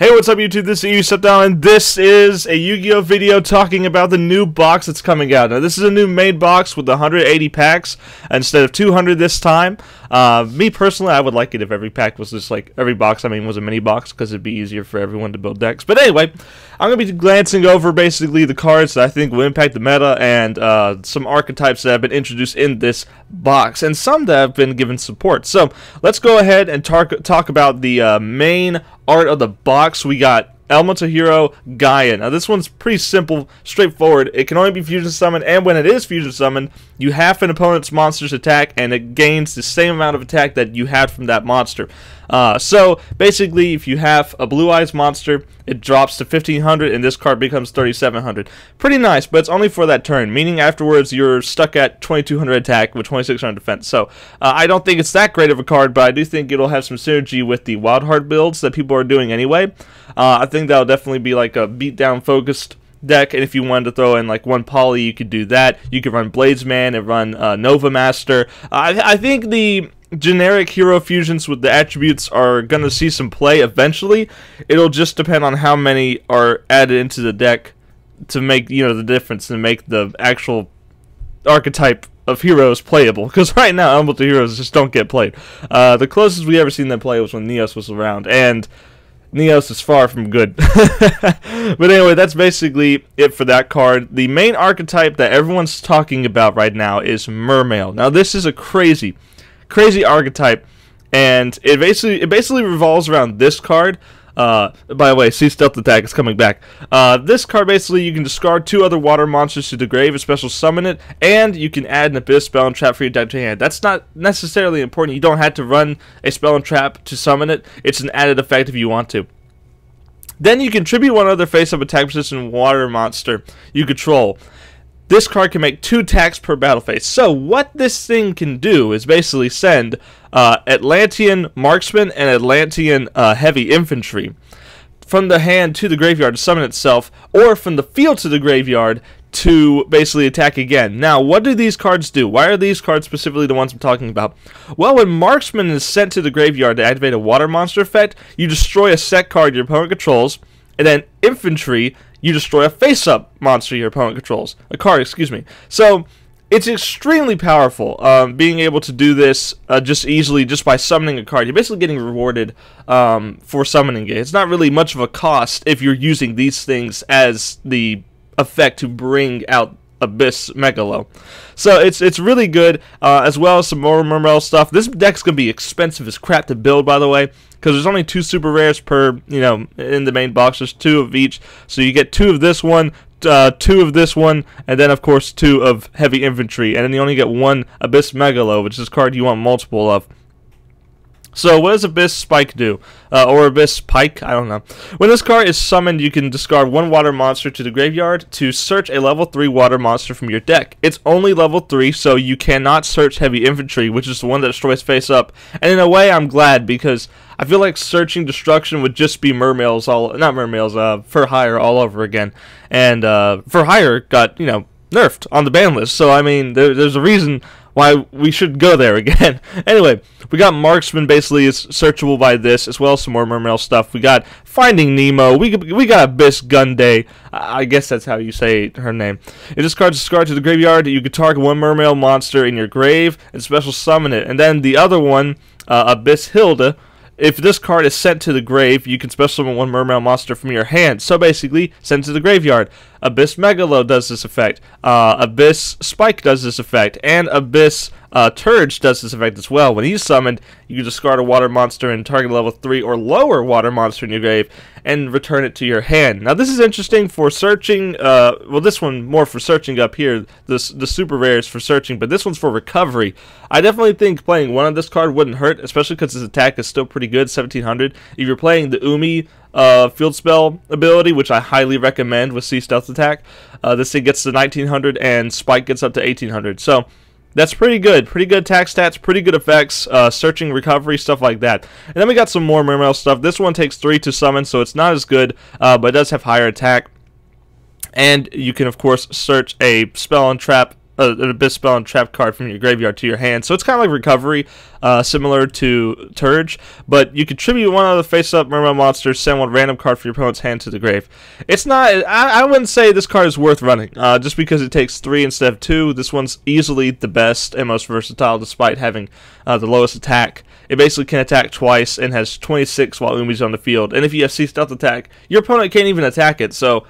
Hey, what's up YouTube? This is Down, and this is a Yu-Gi-Oh! video talking about the new box that's coming out. Now, this is a new main box with 180 packs instead of 200 this time. Uh, me personally, I would like it if every pack was just like, every box, I mean, was a mini box, because it'd be easier for everyone to build decks. But anyway, I'm going to be glancing over basically the cards that I think will impact the meta and uh, some archetypes that have been introduced in this box, and some that have been given support. So, let's go ahead and talk, talk about the uh, main art of the box, we got Elemental Hero Gaia. Now this one's pretty simple, straightforward. It can only be fusion summoned, and when it is fusion summoned, you half an opponent's monster's attack, and it gains the same amount of attack that you had from that monster. Uh, so basically, if you have a Blue Eyes monster, it drops to 1500 and this card becomes 3700. Pretty nice, but it's only for that turn, meaning afterwards you're stuck at 2200 attack with 2600 defense. So uh, I don't think it's that great of a card, but I do think it'll have some synergy with the Wild Heart builds that people are doing anyway. Uh, I think that'll definitely be like a beatdown focused deck, and if you wanted to throw in like one poly, you could do that. You could run Bladesman and run uh, Nova Master. I, I think the generic hero fusions with the attributes are going to see some play eventually. It'll just depend on how many are added into the deck to make, you know, the difference and make the actual archetype of heroes playable. Because right now, Elemental heroes just don't get played. Uh, the closest we ever seen them play was when Neos was around, and Neos is far from good. but anyway, that's basically it for that card. The main archetype that everyone's talking about right now is Mermail. Now, this is a crazy crazy archetype, and it basically it basically revolves around this card. Uh, by the way, Sea Stealth Attack is coming back. Uh, this card basically you can discard two other water monsters to the grave, a special summon it, and you can add an Abyss spell and trap for your deck to hand. That's not necessarily important. You don't have to run a spell and trap to summon it. It's an added effect if you want to. Then you contribute one other face-up attack position water monster you control. This card can make two attacks per battle phase. So what this thing can do is basically send uh, Atlantean Marksman and Atlantean uh, Heavy Infantry from the hand to the graveyard to summon itself, or from the field to the graveyard to basically attack again. Now, what do these cards do? Why are these cards specifically the ones I'm talking about? Well, when Marksman is sent to the graveyard to activate a water monster effect, you destroy a set card your opponent controls, and then Infantry you destroy a face-up monster your opponent controls. A card, excuse me. So, it's extremely powerful, um, being able to do this uh, just easily just by summoning a card. You're basically getting rewarded um, for summoning it. It's not really much of a cost if you're using these things as the effect to bring out Abyss Megalo. So it's it's really good, uh, as well as some more Mermail stuff. This deck's gonna be expensive as crap to build, by the way, because there's only two super rares per, you know, in the main box. There's two of each, so you get two of this one, uh, two of this one, and then of course two of heavy infantry, and then you only get one Abyss Megalo, which is a card you want multiple of. So what does Abyss Spike do? Uh, or Abyss Pike? I don't know. When this card is summoned, you can discard one water monster to the graveyard to search a level 3 water monster from your deck. It's only level 3, so you cannot search Heavy Infantry, which is the one that destroys face up. And in a way, I'm glad, because I feel like searching Destruction would just be Mermails all... Not Mermails, uh, For Hire all over again. And, uh, For Hire got, you know, nerfed on the ban list, so, I mean, there, there's a reason why we should go there again. anyway, we got Marksman basically is searchable by this, as well as some more Mermail stuff. We got Finding Nemo. We we got Abyss Gunday. I guess that's how you say her name. It discards a card to the graveyard. You can target one Mermail monster in your grave and special summon it. And then the other one, uh, Abyss Hilda, if this card is sent to the grave, you can special summon one Mermail monster from your hand. So basically, send to the graveyard. Abyss Megalo does this effect. Uh, Abyss Spike does this effect. And Abyss uh, Turge does this effect as well. When he's summoned, you discard a water monster and target level 3 or lower water monster in your grave and return it to your hand. Now this is interesting for searching, uh, well this one more for searching up here, this, the super rare is for searching, but this one's for recovery. I definitely think playing one of this card wouldn't hurt, especially because his attack is still pretty good, 1700. If you're playing the Umi uh, field spell ability, which I highly recommend with Sea Stealth Attack, uh, this thing gets to 1900 and Spike gets up to 1800. So that's pretty good. Pretty good attack stats, pretty good effects, uh, searching, recovery, stuff like that. And then we got some more Mermail stuff. This one takes 3 to summon, so it's not as good, uh, but it does have higher attack. And you can, of course, search a spell and trap uh, an Abyss Spell and Trap card from your graveyard to your hand. So it's kind of like Recovery, uh, similar to Turge, but you contribute one other face-up Mermail monster, send one random card from your opponent's hand to the grave. It's not, I, I wouldn't say this card is worth running, uh, just because it takes three instead of two. This one's easily the best and most versatile, despite having uh, the lowest attack. It basically can attack twice and has 26 while Umi's on the field. And if you have Sea stealth attack, your opponent can't even attack it. So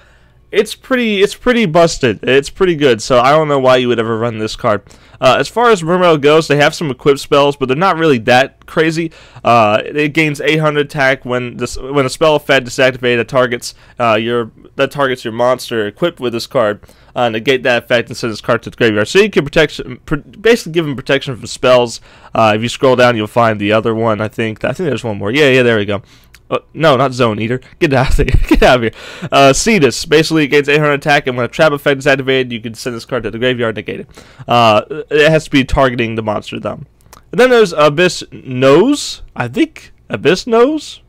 it's pretty it's pretty busted. It's pretty good. So I don't know why you would ever run this card. Uh, as far as Mermail goes, they have some equipped spells, but they're not really that crazy. Uh, it gains 800 attack when this when a spell effect disactivated that targets uh, your that targets your monster equipped with this card. Uh, negate that effect and send this card to the graveyard. So you can protection, basically give him protection from spells. Uh, if you scroll down, you'll find the other one. I think I think there's one more. Yeah, yeah, there we go. Uh, no, not Zone Eater. Get out of here. Get out of here. Uh, Cetus. Basically, it gains 800 attack, and when a trap effect is activated, you can send this card to the graveyard and negate it. Uh, it has to be targeting the monster, though. And then there's Abyss Nose. I think Abyss Nose?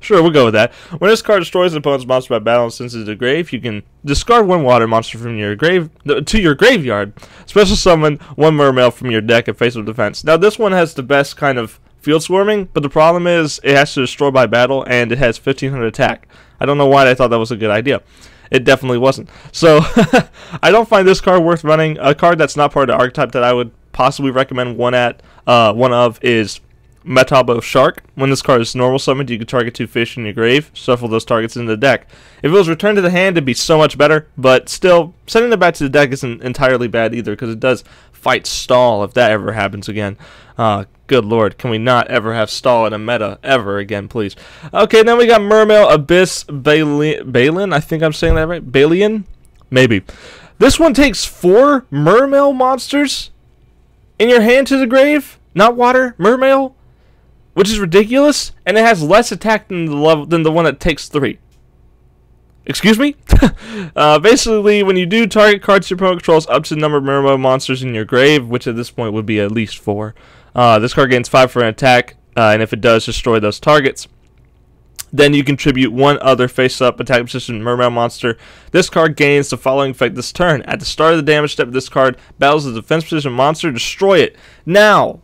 Sure, we'll go with that. When this card destroys an opponent's monster by battle and sends it to the grave, you can discard one water monster from your grave to your graveyard. Special summon one mermail from your deck and face with defense. Now, this one has the best kind of field swarming, but the problem is it has to destroy by battle and it has 1500 attack. I don't know why I thought that was a good idea. It definitely wasn't. So I don't find this card worth running. A card that's not part of the archetype that I would possibly recommend one at uh, one of is Metabo Shark. When this card is normal summoned, you can target two fish in your grave, shuffle those targets into the deck. If it was returned to the hand, it'd be so much better, but still, sending it back to the deck isn't entirely bad either, because it does fight stall if that ever happens again. Uh, Good lord, can we not ever have stall in a meta ever again, please? Okay, then we got Mermail, Abyss, Balin, I think I'm saying that right? Balian? Maybe. This one takes four Mermail monsters in your hand to the grave? Not water, Mermail? Which is ridiculous, and it has less attack than the level than the one that takes three. Excuse me? uh, basically, when you do target cards your opponent controls up to the number of Mermail monsters in your grave, which at this point would be at least four, uh, this card gains 5 for an attack, uh, and if it does, destroy those targets. Then you contribute one other face-up attack position Mermail monster. This card gains the following effect this turn. At the start of the damage step this card, battles a defense position monster, destroy it. Now,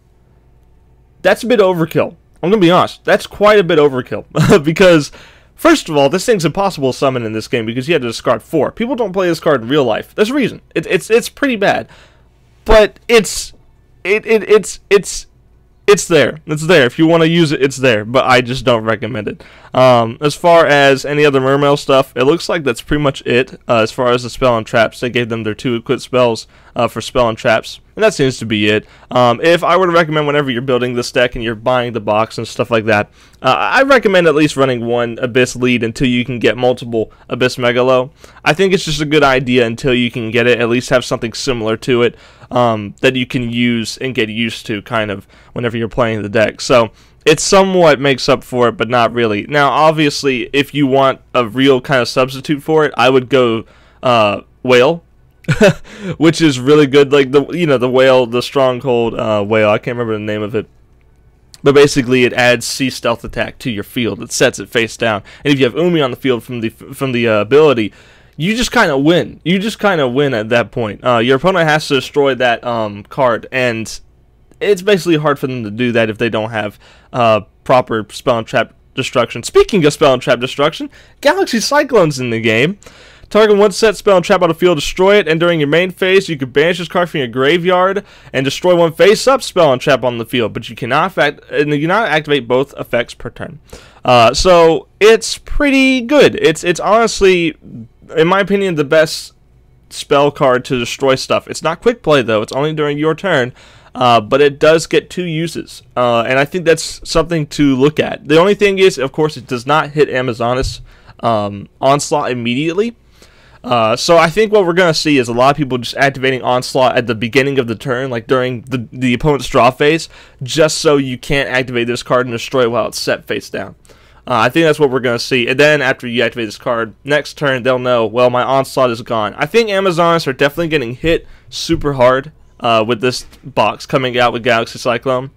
that's a bit overkill. I'm going to be honest. That's quite a bit overkill. because, first of all, this thing's impossible to summon in this game because you had to discard four. People don't play this card in real life. There's a reason. It, it's, it's pretty bad. But it's it, it it's it's it's there. It's there. If you want to use it, it's there. But I just don't recommend it. Um, as far as any other Mermail stuff, it looks like that's pretty much it. Uh, as far as the spell and traps, they gave them their two equipped spells uh, for spell and traps, and that seems to be it. Um, if I were to recommend whenever you're building this deck and you're buying the box and stuff like that, uh, I recommend at least running one Abyss lead until you can get multiple Abyss Megalo. I think it's just a good idea until you can get it. At least have something similar to it um, that you can use and get used to, kind of whenever you're playing the deck. So it somewhat makes up for it, but not really. Now, obviously, if you want a real kind of substitute for it, I would go uh, whale, which is really good. Like the you know the whale, the stronghold uh, whale. I can't remember the name of it. But basically, it adds sea stealth attack to your field. It sets it face down, and if you have Umi on the field from the from the uh, ability, you just kind of win. You just kind of win at that point. Uh, your opponent has to destroy that um, card, and it's basically hard for them to do that if they don't have uh, proper spell and trap destruction. Speaking of spell and trap destruction, Galaxy Cyclone's in the game. Target one set spell and trap on the field, destroy it, and during your main phase, you can banish this card from your graveyard and destroy one face-up spell and trap on the field, but you cannot fact and you cannot activate both effects per turn. Uh, so it's pretty good. It's it's honestly, in my opinion, the best spell card to destroy stuff. It's not quick play though; it's only during your turn. Uh, but it does get two uses, uh, and I think that's something to look at. The only thing is, of course, it does not hit Amazoness um, Onslaught immediately. Uh, so I think what we're going to see is a lot of people just activating Onslaught at the beginning of the turn, like during the, the opponent's draw phase, just so you can't activate this card and destroy it while it's set face down. Uh, I think that's what we're going to see. And then after you activate this card, next turn they'll know, well, my Onslaught is gone. I think Amazons are definitely getting hit super hard uh, with this box coming out with Galaxy Cyclone.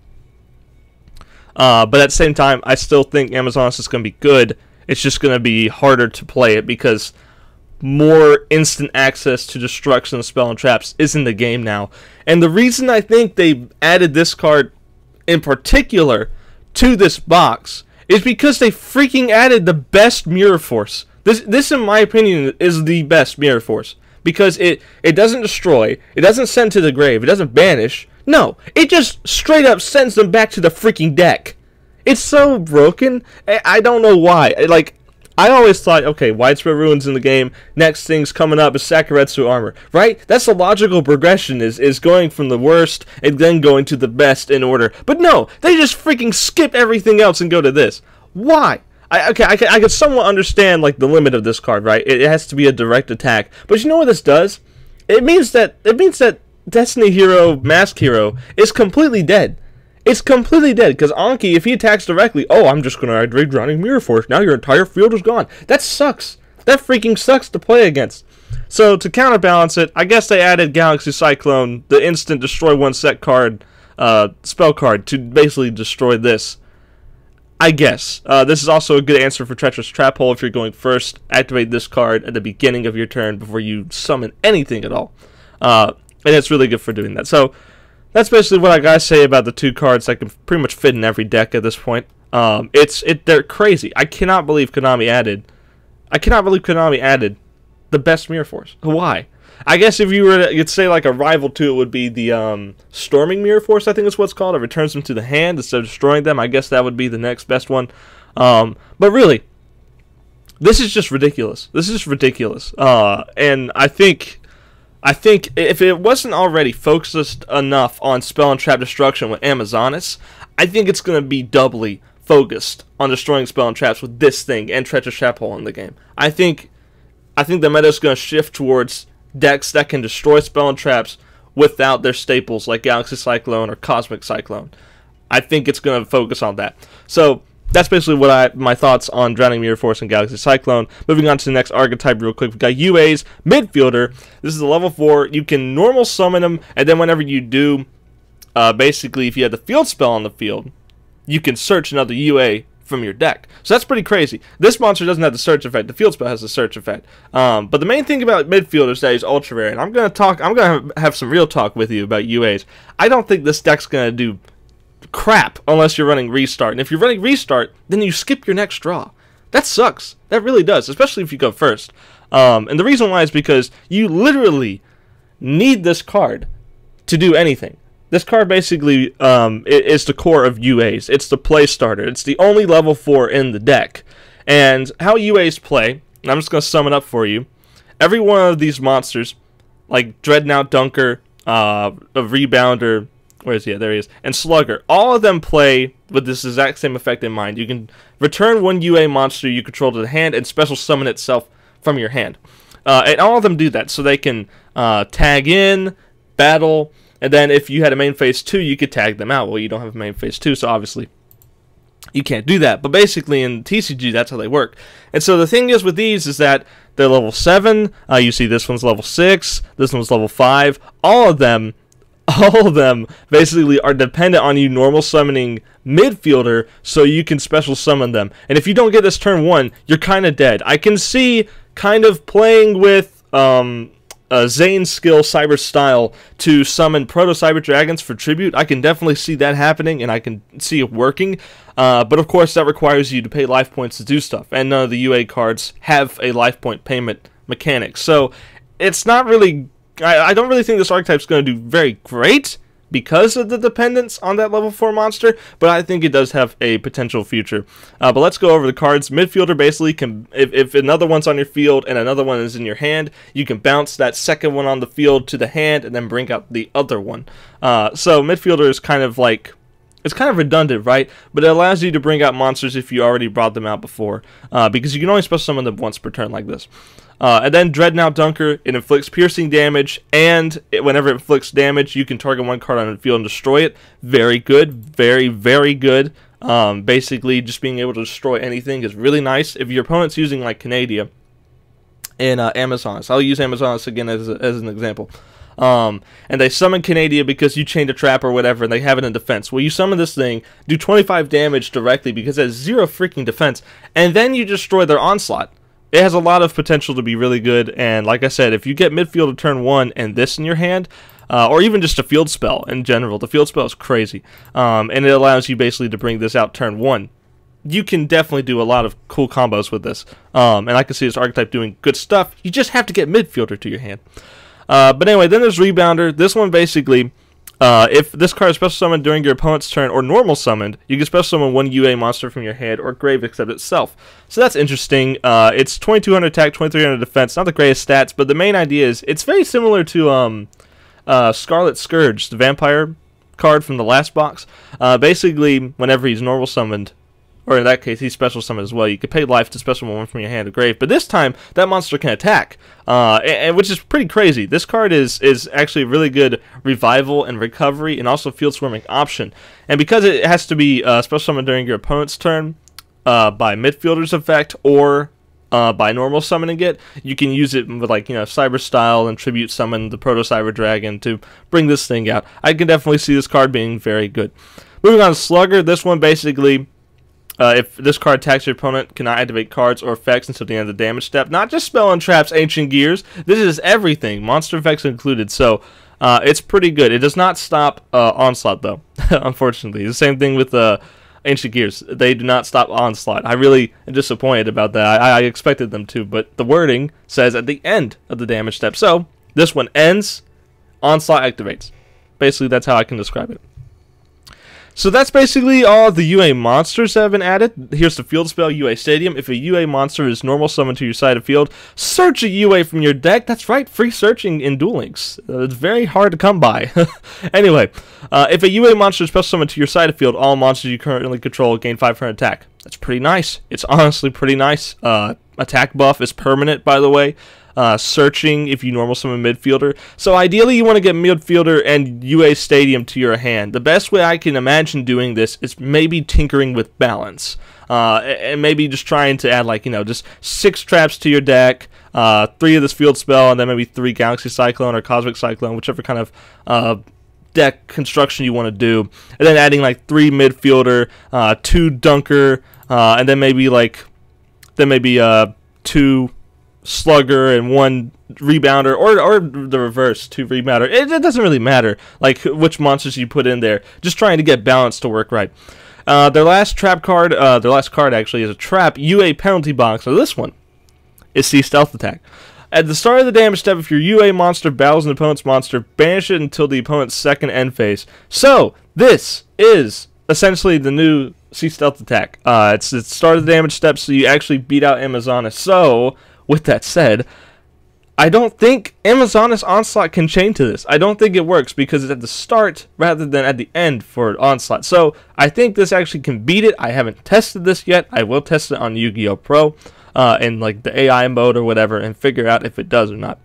Uh, but at the same time, I still think Amazons is going to be good. It's just going to be harder to play it because more instant access to destruction spell and traps is in the game now. And the reason I think they added this card in particular to this box is because they freaking added the best mirror force. This this in my opinion is the best mirror force because it it doesn't destroy, it doesn't send to the grave, it doesn't banish. No, it just straight up sends them back to the freaking deck. It's so broken. I, I don't know why. Like I always thought, okay, widespread ruins in the game. Next thing's coming up is Sakuretsu armor, right? That's the logical progression is is going from the worst and then going to the best in order. But no, they just freaking skip everything else and go to this. Why? I, okay, I can, I can somewhat understand like the limit of this card, right? It, it has to be a direct attack. But you know what this does? It means that it means that Destiny Hero Mask Hero is completely dead. It's completely dead because Anki, if he attacks directly, oh, I'm just gonna activate Drowning Mirror Force. Now your entire field is gone. That sucks. That freaking sucks to play against. So to counterbalance it, I guess they added Galaxy Cyclone, the instant destroy one set card, uh, spell card, to basically destroy this. I guess. Uh, this is also a good answer for Treacherous Trap Hole if you're going first. Activate this card at the beginning of your turn before you summon anything at all. Uh, and it's really good for doing that. So that's basically what I gotta say about the two cards that can pretty much fit in every deck at this point. Um, it's it they're crazy. I cannot believe Konami added. I cannot believe Konami added the best Mirror Force. Why? I guess if you were to you'd say like a rival to it would be the um, Storming Mirror Force. I think is what's called. It returns them to the hand instead of destroying them. I guess that would be the next best one. Um, but really, this is just ridiculous. This is ridiculous. Uh, and I think I think if it wasn't already focused enough on spell and trap destruction with Amazoness, I think it's going to be doubly focused on destroying spell and traps with this thing and Treacherous Trap Hole in the game. I think I think the meta is going to shift towards decks that can destroy spell and traps without their staples like Galaxy Cyclone or Cosmic Cyclone. I think it's going to focus on that. So that's basically what I my thoughts on Drowning Mirror Force and Galaxy Cyclone. Moving on to the next archetype real quick. We've got UA's midfielder. This is a level 4. You can normal summon him, and then whenever you do, uh, basically if you have the field spell on the field, you can search another UA from your deck. So that's pretty crazy. This monster doesn't have the search effect. The field spell has the search effect. Um, but the main thing about midfielders that is ultra rare, and I'm gonna talk. I'm gonna have, have some real talk with you about UAs. I don't think this deck's gonna do crap unless you're running restart. And if you're running restart, then you skip your next draw. That sucks. That really does, especially if you go first. Um, and the reason why is because you literally need this card to do anything. This card basically um, is the core of UAs. It's the play starter. It's the only level 4 in the deck. And how UAs play, and I'm just going to sum it up for you. Every one of these monsters, like Dreadnought Dunker, uh, a Rebounder, where is he? There he is. And Slugger. All of them play with this exact same effect in mind. You can return one UA monster you control to the hand and special summon itself from your hand. Uh, and all of them do that, so they can uh, tag in, battle, and then if you had a main phase 2, you could tag them out. Well, you don't have a main phase 2, so obviously you can't do that. But basically in TCG, that's how they work. And so the thing is with these is that they're level 7. Uh, you see this one's level 6. This one's level 5. All of them all of them basically are dependent on you normal summoning midfielder so you can special summon them. And if you don't get this turn one, you're kind of dead. I can see kind of playing with um, uh, Zane's skill, Cyber Style, to summon Proto Cyber Dragons for tribute. I can definitely see that happening, and I can see it working. Uh, but of course, that requires you to pay life points to do stuff, and none of the UA cards have a life point payment mechanic. So it's not really I, I don't really think this archetype's going to do very great because of the dependence on that level 4 monster, but I think it does have a potential future. Uh, but let's go over the cards. Midfielder basically can, if, if another one's on your field and another one is in your hand, you can bounce that second one on the field to the hand and then bring out the other one. Uh, so midfielder is kind of like it's kind of redundant, right? But it allows you to bring out monsters if you already brought them out before, uh, because you can only special summon them once per turn like this. Uh, and then Dreadnought Dunker, it inflicts piercing damage, and it, whenever it inflicts damage, you can target one card on the field and destroy it. Very good, very, very good. Um, basically, just being able to destroy anything is really nice. If your opponent's using, like, Canadia in uh, Amazoness, I'll use Amazoness again as, as an example. Um, and they summon Canadia because you chained a trap or whatever, and they have it in defense. Well, you summon this thing, do 25 damage directly because it has zero freaking defense, and then you destroy their onslaught it has a lot of potential to be really good. And like I said, if you get midfield to turn one and this in your hand, uh, or even just a field spell in general, the field spell is crazy, um, and it allows you basically to bring this out turn one. You can definitely do a lot of cool combos with this, um, and I can see this archetype doing good stuff. You just have to get midfielder to your hand. Uh, but anyway, then there's Rebounder. This one basically uh, if this card is special summoned during your opponent's turn or normal summoned, you can special summon one UA monster from your hand or grave except itself. So that's interesting. Uh, it's 2200 attack, 2300 defense. Not the greatest stats, but the main idea is it's very similar to um, uh, Scarlet Scourge, the vampire card from the last box. Uh, basically, whenever he's normal summoned, or in that case, he's special summoned as well. You can pay life to special summon one from your hand of grave, but this time that monster can attack, uh, and, and, which is pretty crazy. This card is is actually a really good revival and recovery, and also field swarming option. And because it has to be uh, special summoned during your opponent's turn uh, by midfielder's effect or uh, by normal summoning it, you can use it with like you know cyber style and tribute summon the proto cyber dragon to bring this thing out. I can definitely see this card being very good. Moving on to Slugger, this one basically uh, if this card attacks your opponent, cannot activate cards or effects until the end of the damage step. Not just spell and traps, ancient gears. This is everything, monster effects included. So uh, it's pretty good. It does not stop uh, onslaught though. unfortunately, the same thing with uh, ancient gears. They do not stop onslaught. I really am disappointed about that. I, I expected them to, but the wording says at the end of the damage step. So this one ends, onslaught activates. Basically, that's how I can describe it. So that's basically all the UA monsters that have been added. Here's the field spell, UA Stadium. If a UA monster is normal summoned to your side of field, search a UA from your deck. That's right, free searching in Duel Links. Uh, it's very hard to come by. anyway, uh, if a UA monster is special summoned to your side of field, all monsters you currently control gain 500 attack. That's pretty nice. It's honestly pretty nice. Uh, attack buff is permanent, by the way uh, searching if you normal summon midfielder. So ideally, you want to get midfielder and UA Stadium to your hand. The best way I can imagine doing this is maybe tinkering with balance. Uh, and maybe just trying to add like you know just six traps to your deck, uh, three of this field spell, and then maybe three Galaxy Cyclone or Cosmic Cyclone, whichever kind of uh, deck construction you want to do, and then adding like three midfielder, uh, two dunker, uh, and then maybe like then maybe uh, two slugger and one rebounder, or or the reverse, two rebounder. It, it, doesn't really matter, like which monsters you put in there. Just trying to get balance to work right. Uh, their last trap card, uh, their last card actually is a trap UA penalty box. So this one is Sea stealth attack. At the start of the damage step, if your UA monster battles an opponent's monster, banish it until the opponent's second end phase. So this is essentially the new Sea stealth attack. Uh, it's the start of the damage step, so you actually beat out Amazoness. So with that said, I don't think Amazoness Onslaught can chain to this. I don't think it works because it's at the start rather than at the end for Onslaught. So I think this actually can beat it. I haven't tested this yet. I will test it on Yu-Gi-Oh! Pro uh, in like the AI mode or whatever and figure out if it does or not.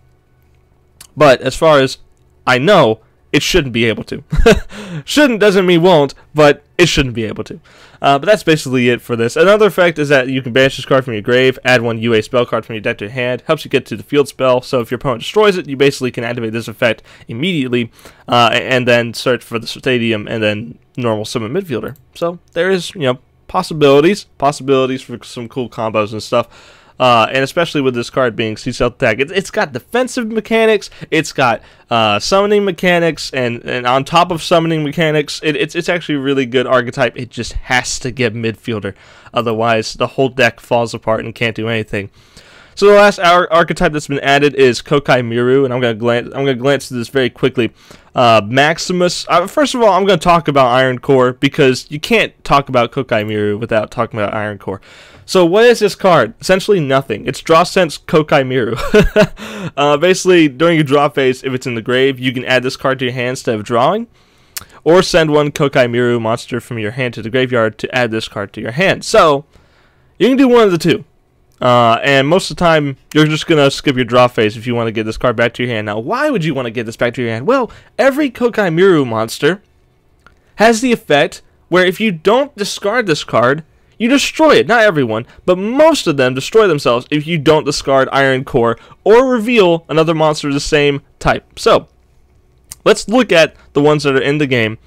But as far as I know, it shouldn't be able to. shouldn't doesn't mean won't, but it shouldn't be able to. Uh, but that's basically it for this. Another effect is that you can banish this card from your grave, add one UA spell card from your deck to your hand, helps you get to the field spell. So if your opponent destroys it, you basically can activate this effect immediately, uh, and then search for the stadium and then normal summon midfielder. So there is, you know, possibilities, possibilities for some cool combos and stuff. Uh, and especially with this card being Sea Stealth Attack, it, has got defensive mechanics, it's got uh, summoning mechanics, and, and on top of summoning mechanics, it, it's, it's actually a really good archetype. It just has to get midfielder, otherwise the whole deck falls apart and can't do anything. So the last ar archetype that's been added is Koa'ki Meiru, and I'm gonna glance. I'm gonna glance through this very quickly. Uh, Maximus. Uh, first of all, I'm gonna talk about Iron Core because you can't talk about Koa'ki Meiru without talking about Iron Core. So what is this card? Essentially nothing. It's Draw Sense Koa'ki Meiru. uh, basically, during your draw phase, if it's in the grave, you can add this card to your hand instead of drawing. Or send one Koa'ki Meiru monster from your hand to the graveyard to add this card to your hand. So, you can do one of the two. Uh, and most of the time, you're just going to skip your draw phase if you want to get this card back to your hand. Now, why would you want to get this back to your hand? Well, every Koa'ki Meiru monster has the effect where if you don't discard this card, you destroy it. Not everyone, but most of them destroy themselves if you don't discard Iron Core or reveal another monster of the same type. So, let's look at the ones that are in the game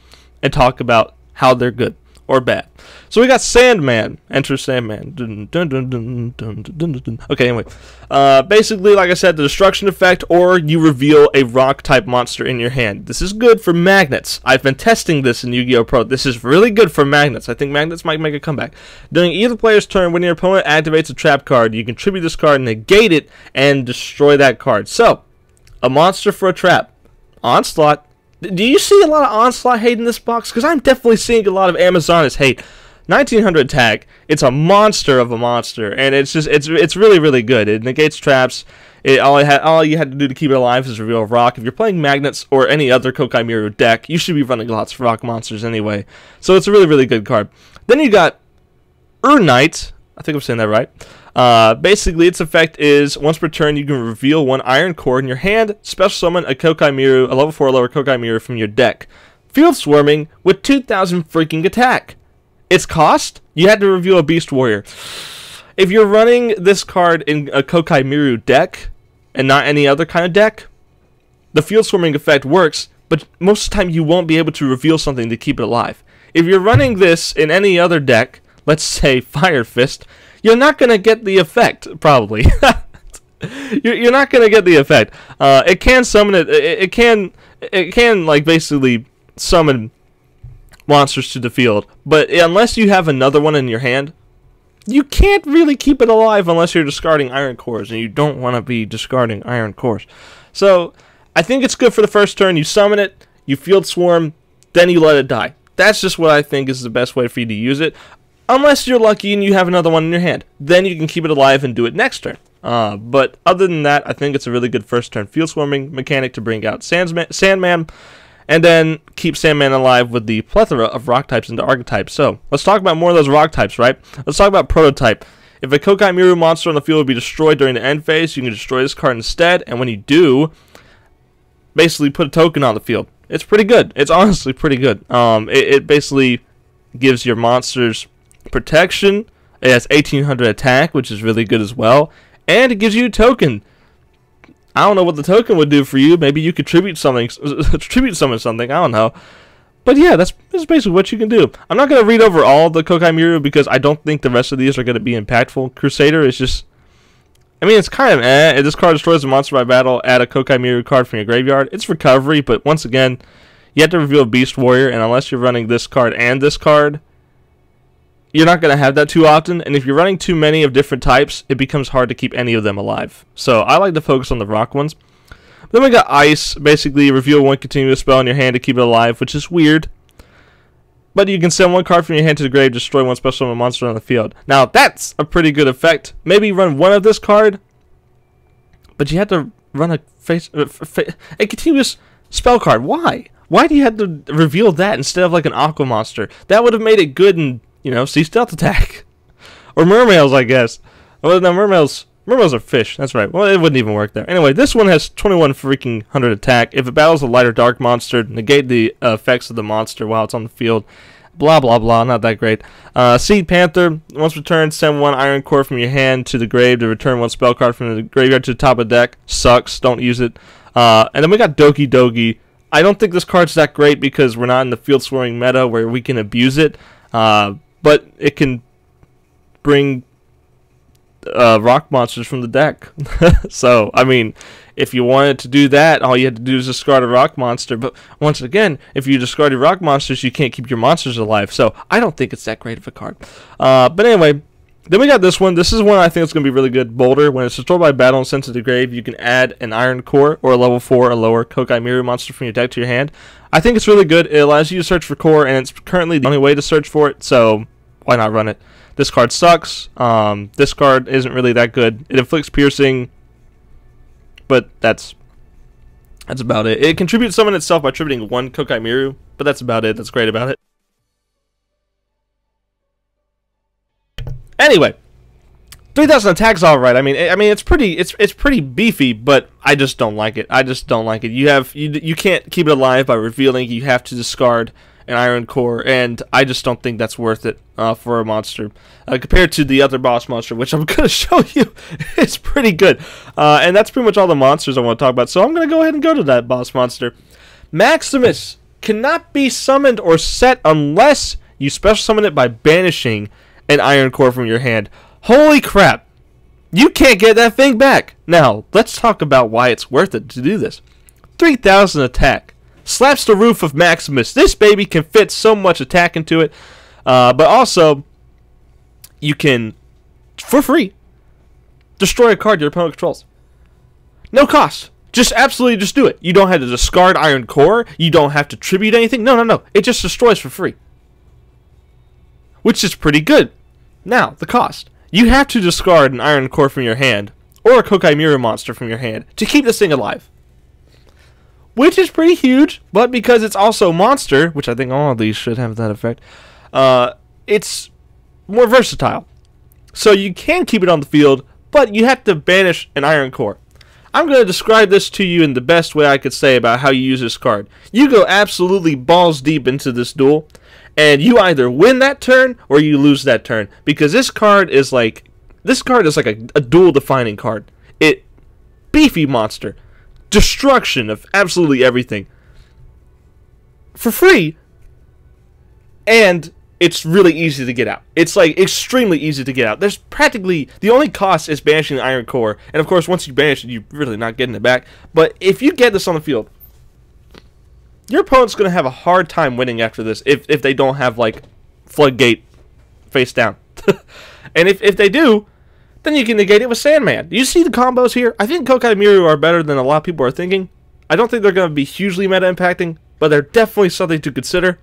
and talk about how they're good. Or bad. So we got Sandman. Enter Sandman. Dun, dun, dun, Okay, anyway. Uh, basically, like I said, the destruction effect, or you reveal a rock type monster in your hand. This is good for magnets. I've been testing this in Yu Gi Oh! Pro. This is really good for magnets. I think magnets might make a comeback. During either player's turn, when your opponent activates a trap card, you contribute this card, negate it, and destroy that card. So, a monster for a trap. Onslaught. Do you see a lot of Onslaught hate in this box? Because I'm definitely seeing a lot of Amazoness hate. 1900 attack. It's a monster of a monster, and it's just it's it's really really good. It negates traps. It, all, it had, all you had to do to keep it alive is reveal a rock. If you're playing magnets or any other Koa'ki Meiru deck, you should be running lots of rock monsters anyway. So it's a really really good card. Then you got Ur Knight. I think I'm saying that right. Uh, basically, its effect is once per turn, you can reveal one Iron Core in your hand, special summon a Koa'ki Meiru, a level 4 lower Koa'ki Meiru from your deck. Field Swarming with 2000 freaking attack. Its cost? You had to reveal a Beast Warrior. If you're running this card in a Koa'ki Meiru deck, and not any other kind of deck, the Field Swarming effect works, but most of the time you won't be able to reveal something to keep it alive. If you're running this in any other deck, let's say Fire Fist, you're not going to get the effect, probably. you're not going to get the effect. Uh, it can summon it, it, it can, it can, like, basically summon monsters to the field. But unless you have another one in your hand, you can't really keep it alive unless you're discarding iron cores, and you don't want to be discarding iron cores. So I think it's good for the first turn. You summon it, you field swarm, then you let it die. That's just what I think is the best way for you to use it. Unless you're lucky and you have another one in your hand. Then you can keep it alive and do it next turn. Uh, but other than that, I think it's a really good first turn field swarming mechanic to bring out Sandsman, Sandman and then keep Sandman alive with the plethora of rock types into archetypes. So let's talk about more of those rock types, right? Let's talk about prototype. If a Koa'ki Meiru monster on the field would be destroyed during the end phase, you can destroy this card instead, and when you do, basically put a token on the field. It's pretty good. It's honestly pretty good. Um, it, it basically gives your monsters protection. It has 1800 attack, which is really good as well, and it gives you a token. I don't know what the token would do for you. Maybe you contribute something, contribute some of something. I don't know. But yeah, that's, that's basically what you can do. I'm not going to read over all the Koa'ki Meiru because I don't think the rest of these are going to be impactful. Crusader is just... I mean, it's kind of eh. This card destroys a monster by battle, add a Koa'ki Meiru card from your graveyard. It's recovery, but once again, you have to reveal Beast Warrior, and unless you're running this card and this card, you're not going to have that too often, and if you're running too many of different types, it becomes hard to keep any of them alive. So I like to focus on the rock ones. Then we got Ice, basically reveal one continuous spell in your hand to keep it alive, which is weird. But you can send one card from your hand to the grave, destroy one special monster on the field. Now that's a pretty good effect. Maybe run one of this card, but you have to run a face uh, a continuous spell card. Why? Why do you have to reveal that instead of like an aqua monster? That would have made it good and you know, sea stealth attack. or mermaids, I guess. Well, no, mermaids, mermaids are fish. That's right. Well, it wouldn't even work there. Anyway, this one has 21 freaking 100 attack. If it battles a light or dark monster, negate the uh, effects of the monster while it's on the field. Blah, blah, blah. Not that great. Uh, Seed Panther. Once returned, send one Iron Core from your hand to the grave to return one spell card from the graveyard to the top of the deck. Sucks. Don't use it. Uh, and then we got Doki Dogi. I don't think this card's that great because we're not in the field swarming meta where we can abuse it. Uh, but it can bring uh, rock monsters from the deck. so, I mean, if you wanted to do that, all you had to do is discard a rock monster. But once again, if you discard your rock monsters, you can't keep your monsters alive. So, I don't think it's that great of a card. Uh, but anyway, then we got this one. This is one I think is going to be really good. Boulder. When it's destroyed by battle and sent to the grave, you can add an Iron Core or a level 4 or lower Koa'ki Meiru monster from your deck to your hand. I think it's really good. It allows you to search for core, and it's currently the only way to search for it. So why not run it? This card sucks. Um, this card isn't really that good. It inflicts piercing, but that's that's about it. It contributes summon itself by attributing one Koa'ki Meiru, but that's about it. That's great about it. Anyway, 3000 attacks all right. I mean, I mean it's pretty it's it's pretty beefy, but I just don't like it. I just don't like it. You have you you can't keep it alive by revealing. You have to discard an iron core, and I just don't think that's worth it uh, for a monster uh, compared to the other boss monster, which I'm gonna show you. it's pretty good, uh, and that's pretty much all the monsters I want to talk about. So I'm gonna go ahead and go to that boss monster. Maximus cannot be summoned or set unless You special summon it by banishing an Iron Core from your hand. Holy crap! You can't get that thing back! Now, let's talk about why it's worth it to do this. 3000 attack. Slaps the roof of Maximus. This baby can fit so much attack into it. Uh, but also, you can, for free, destroy a card your opponent controls. No cost. Just absolutely just do it. You don't have to discard Iron Core. You don't have to tribute anything. No, no, no. It just destroys for free. Which is pretty good. Now, the cost. You have to discard an Iron Core from your hand, or a Koa'ki Meiru monster from your hand, to keep this thing alive. Which is pretty huge, but because it's also monster, which I think all of these should have that effect, uh, it's more versatile. So you can keep it on the field, but you have to banish an Iron Core. I'm going to describe this to you in the best way I could say about how you use this card. You go absolutely balls deep into this duel, and you either win that turn or you lose that turn because this card is like this card is like a, a duel defining card. It beefy monster, destruction of absolutely everything for free, and it's really easy to get out. It's like extremely easy to get out. There's practically the only cost is banishing the iron core, and of course, once you banish it, you're really not getting it back. But if you get this on the field, your opponent's gonna have a hard time winning after this if if they don't have like floodgate face down. and if if they do, then you can negate it with Sandman. You see the combos here? I think Koa'ki Meiru are better than a lot of people are thinking. I don't think they're going to be hugely meta impacting, but they're definitely something to consider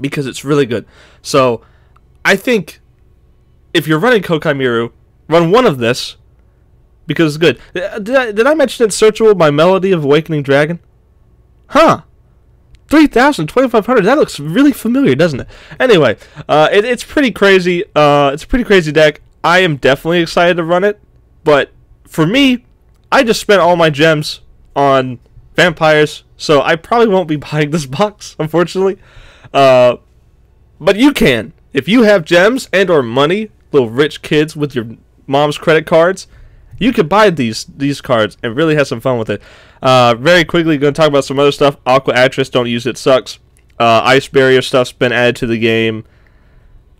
because it's really good. So I think if you're running Koa'ki Meiru, run one of this because it's good. Uh, did I, did I mention it's searchable by Melody of Awakening Dragon? Huh. 3,000, 2,500. That looks really familiar, doesn't it? Anyway, uh, it, it's pretty crazy. Uh, it's a pretty crazy deck. I am definitely excited to run it, but for me, I just spent all my gems on vampires, so I probably won't be buying this box, unfortunately. Uh, but you can if you have gems and or money, little rich kids with your mom's credit cards. You can buy these these cards and really have some fun with it. Uh, very quickly, going to talk about some other stuff. Aqua Actress, don't use it, sucks. Uh, Ice Barrier stuff's been added to the game.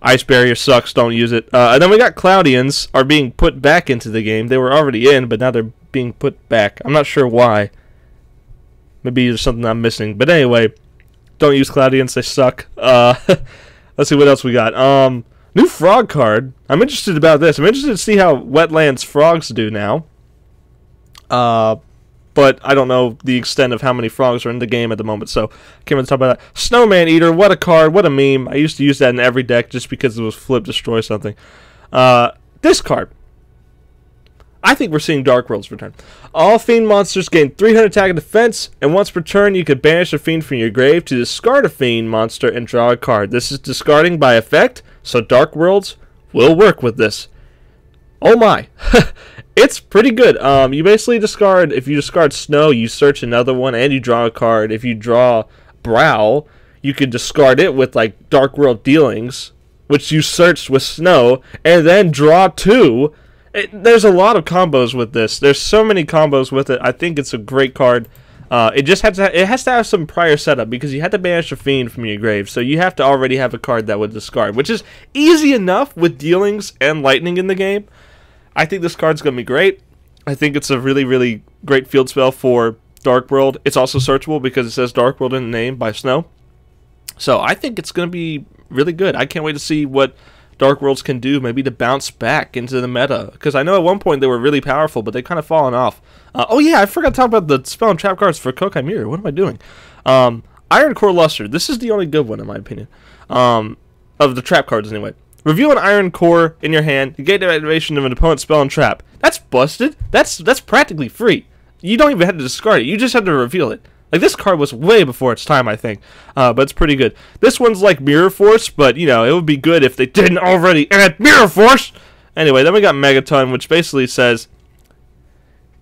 Ice Barrier sucks, don't use it. Uh, and then we got Cloudians are being put back into the game. They were already in, but now they're being put back. I'm not sure why. Maybe there's something I'm missing. But anyway, don't use Cloudians. They suck. Uh, let's see what else we got. Um, new frog card. I'm interested about this. I'm interested to see how Wetlands frogs do now. Uh, but I don't know the extent of how many frogs are in the game at the moment, so I can't really talk about that. Snowman Eater, what a card, what a meme. I used to use that in every deck just because it was flip destroy something. Uh, this card. I think we're seeing Dark Worlds return. All Fiend monsters gain 300 attack and defense, and once per turn you can banish a Fiend from your grave to discard a Fiend monster and draw a card. This is discarding by effect, so Dark Worlds will work with this. Oh my! it's pretty good. Um, you basically discard, if you discard Snow, you search another one and you draw a card. If you draw Brow, you can discard it with like Dark World Dealings, which you searched with Snow, and then draw two it, there's a lot of combos with this. There's so many combos with it. I think it's a great card. Uh, it just has to it has to have some prior setup because you had to banish a fiend from your grave, so you have to already have a card that would discard, which is easy enough with dealings and lightning in the game. I think this card's gonna be great. I think it's a really really great field spell for Dark World. It's also searchable because it says Dark World in the name by Snow. So I think it's gonna be really good. I can't wait to see what Dark Worlds can do, maybe to bounce back into the meta. Because I know at one point they were really powerful, but they've kind of fallen off. Uh, oh yeah, I forgot to talk about the spell and trap cards for Koa'ki Meiru. What am I doing? Um, Iron Core Luster. This is the only good one in my opinion. Um, of the trap cards anyway. Reveal an Iron Core in your hand. Get the activation of an opponent's spell and trap. That's busted. That's that's practically free. You don't even have to discard it. You just have to reveal it. Like this card was way before its time, I think, uh, but it's pretty good. This one's like Mirror Force, but you know it would be good if they didn't already add Mirror Force. Anyway, then we got Megaton, which basically says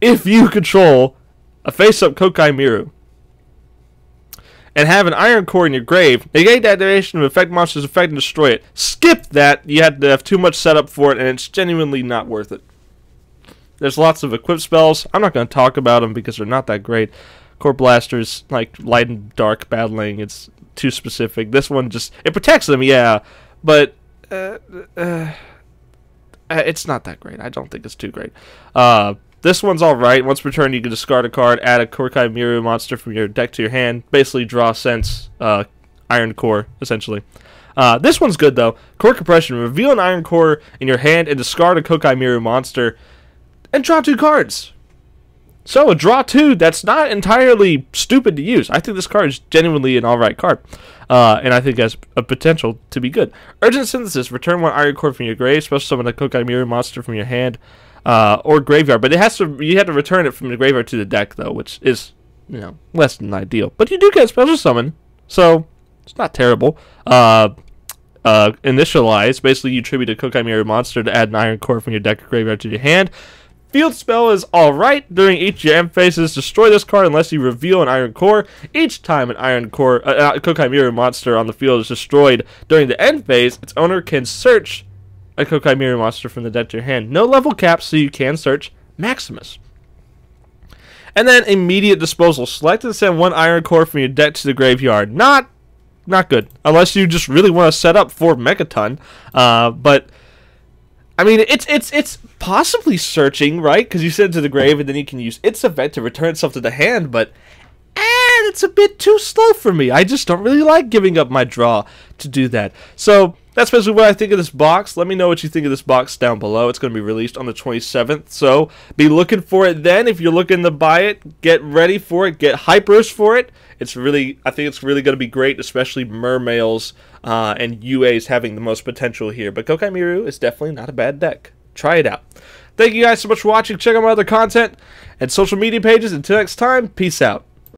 if you control a face-up Koa'ki Meiru and have an Iron Core in your grave, negate that activation of effect monster's effect and destroy it. Skip that. You had to have too much setup for it, and it's genuinely not worth it. There's lots of equip spells. I'm not going to talk about them because they're not that great. Core blasters, like light and dark battling, it's too specific. This one just it protects them, yeah, but uh, uh, it's not that great. I don't think it's too great. Uh, this one's alright. Once per turn, you can discard a card, add a Koa'ki Meiru monster from your deck to your hand. Basically, draw sense, uh, Iron Core, essentially. Uh, this one's good, though. Core Compression. Reveal an Iron Core in your hand and discard a Koa'ki Meiru monster. And draw two cards. So, a draw two that's not entirely stupid to use. I think this card is genuinely an alright card. Uh, and I think has a potential to be good. Urgent Synthesis. Return one Iron Core from your grave. Special summon a Koa'ki Meiru monster from your hand uh, or graveyard. But it has to you have to return it from the graveyard to the deck though, which is you know less than ideal. But you do get a special summon, so it's not terrible. Uh, uh, initialize basically you tribute a Koa'ki monster to add an Iron Core from your deck or graveyard to your hand. Field spell is alright. During each jam phases, destroy this card unless you reveal an Iron Core. Each time an Iron Core, uh, uh, Koa'ki monster on the field is destroyed during the end phase, its owner can search a Koa'ki Meiru monster from the deck to your hand. No level cap, so you can search Maximus. And then immediate disposal. Select and send one Iron Core from your deck to the graveyard. Not, not good, unless you just really want to set up for Megaton. Uh, but I mean, it's it's it's possibly searching, right? Because you send it to the grave, and then you can use its event to return itself to the hand. But and it's a bit too slow for me. I just don't really like giving up my draw to do that. So that's basically what I think of this box. Let me know what you think of this box down below. It's going to be released on the 27th, so be looking for it then. If you're looking to buy it, get ready for it. Get hypers for it. It's really, I think it's really going to be great, especially Mermails uh, and UAs having the most potential here. But Koa'ki Meiru is definitely not a bad deck. Try it out. Thank you guys so much for watching. Check out my other content and social media pages. Until next time, peace out.